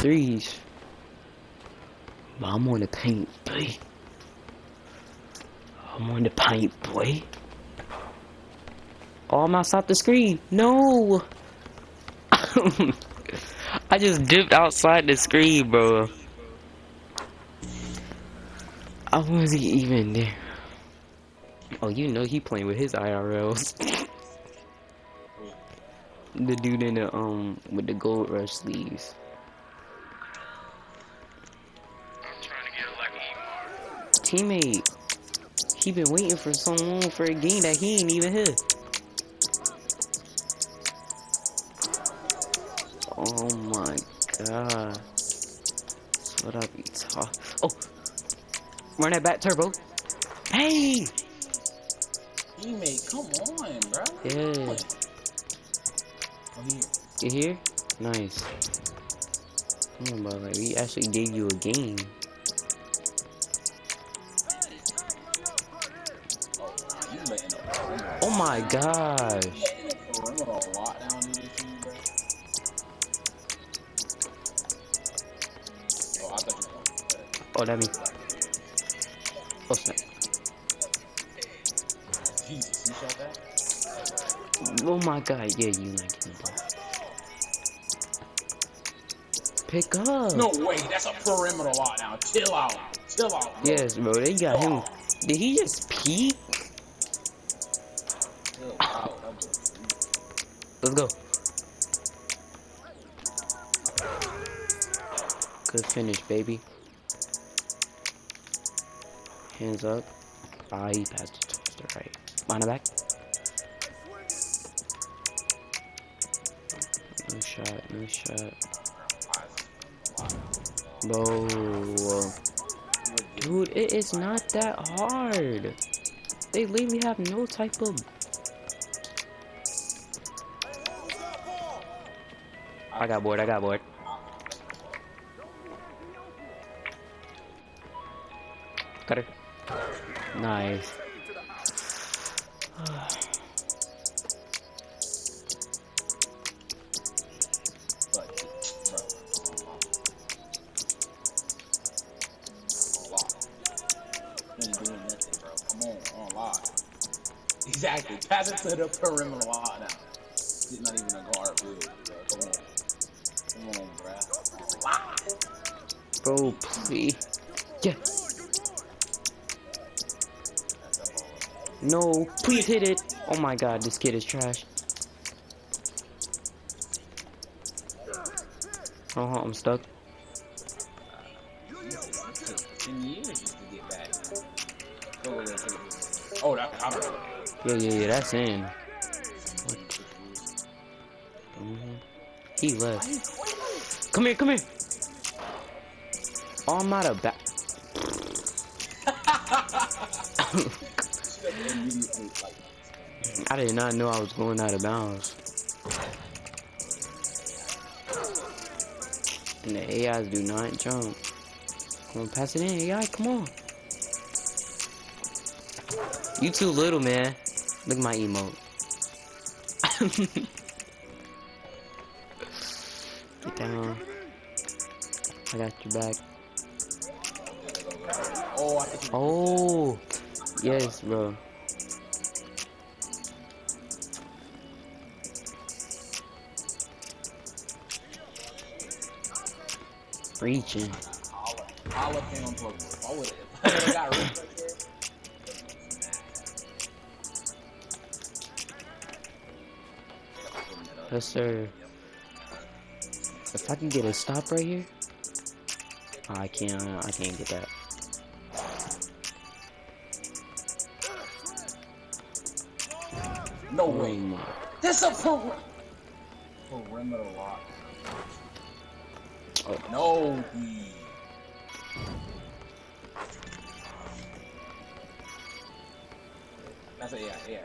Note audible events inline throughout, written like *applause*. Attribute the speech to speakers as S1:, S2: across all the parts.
S1: threes. But I'm on the paint, boy. I'm on the paint, boy. Oh, I'm outside the screen. No. *laughs* I just dipped outside the screen, bro. I wasn't even there. Oh, you know he playing with his IRLs. *laughs* the dude in the um with the gold rush sleeves. Teammate, he been waiting for so long for a game that he ain't even here. Oh my god. That's what I be talking. Oh, run that back, Turbo. Hey.
S2: Teammate, come on, bro.
S1: Yeah.
S2: Oh, here.
S1: You here? Nice. Come on, bro. Like, we actually gave you a game.
S2: Team, bro. Oh, I thought you were going to that.
S1: Oh, that me. Oh, snap.
S2: Jesus, you shot that?
S1: Oh my god. Yeah, you not getting that. Pick up.
S2: No way, that's a perimeter lockdown. Chill out. Chill out. bro.
S1: Yes, bro. They got him. Did he just peek? Let's go. Good finish, baby. Hands up. He passed it towards the right. The back. No shot, no shot. Bro. Dude, it is not that hard. They literally have no type of I got bored, I got bored. Got her. Nice.
S2: Exactly. Pass it to the perimeter now. It's not even a guard bro. Come on. Come on, bro. Lock.
S1: Bro, please. Yeah. No, please hit it. Oh my god, this kid is trash. Oh, I'm stuck.
S2: Ten years just to get back. Go, go, go, go. Oh, that cover.
S1: Yeah, yeah, yeah, that's in. He left. Come here, come here. Oh, I'm out of back. I did not know I was going out of bounds. And the AIs do not jump. Come on, pass it in, AI, come on. You too little, man. Look at my emote. *laughs* down. I got your back.
S2: oh,
S1: Oh, yes, bro. Reaching.
S2: All up
S1: If I can get a stop right here, I can't. I can't get that.
S2: No
S1: Oh
S2: way.
S1: my.
S2: That's a per- perimeter lock.
S1: Oh.
S2: No. he- That's a yeah, yeah,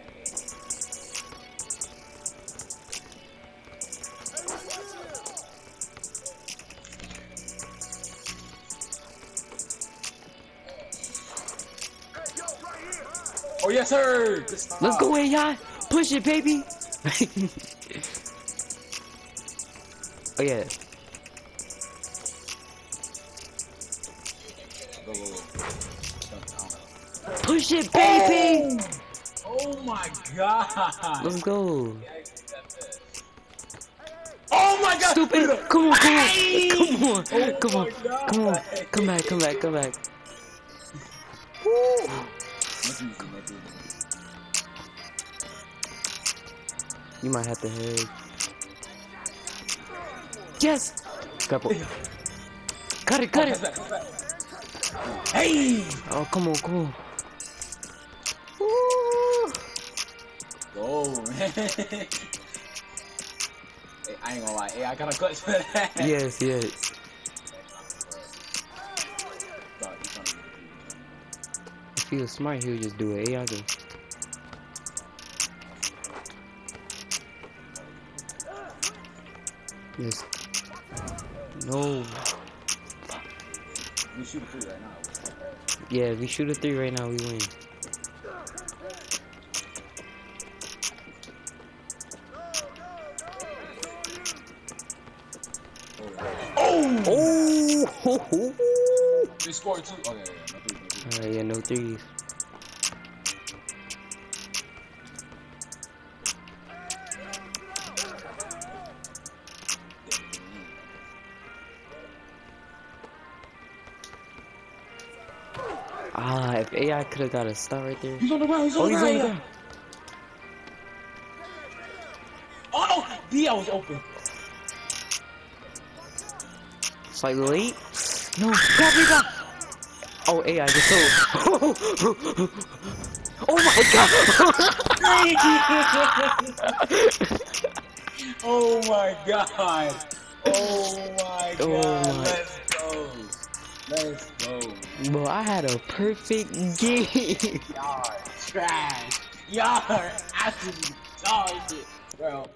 S2: Oh yes, sir.
S1: Let's go in, y'all. Push it, baby. *laughs* oh yeah. Push it, baby.
S2: Oh, oh my god.
S1: Let's go.
S2: Oh my god!
S1: Stupid! Come on, come on! Come on!
S2: Oh,
S1: come on! Come on! Come back, come back, come back.
S2: Woo.
S1: You might have to head. Yes. Couple. Cut it, cut
S2: Oh,
S1: it.
S2: Hey!
S1: Oh, come on, come on. Woo.
S2: Go, man. *laughs* hey, I ain't gonna lie. Hey, I got a clutch for that.
S1: Yes, yes. If he was smart, he would just do it. Go. Yes. No.
S2: We shoot a three right now.
S1: Yeah, if we shoot a three right now, we win.
S2: Oh!
S1: Oh! Ho. *laughs*
S2: They scored two. Oh, yeah, yeah, no three, no three.
S1: Alright, yeah, no threes. Ah, if AI could have got a star right there.
S2: He's on the ground, he's on
S1: Oh,
S2: the
S1: he's on
S2: ground.
S1: the ground.
S2: Oh no! D, I was open.
S1: Slightly late. No, grab me, grab. Oh, AI just so. *laughs* Oh, *laughs* oh my god!
S2: oh my god! Oh my god!
S1: Oh
S2: Let's go! Let's go!
S1: Bro, I had a perfect game.
S2: Y'all are trash! Y'all are absolutely dog shit! Bro,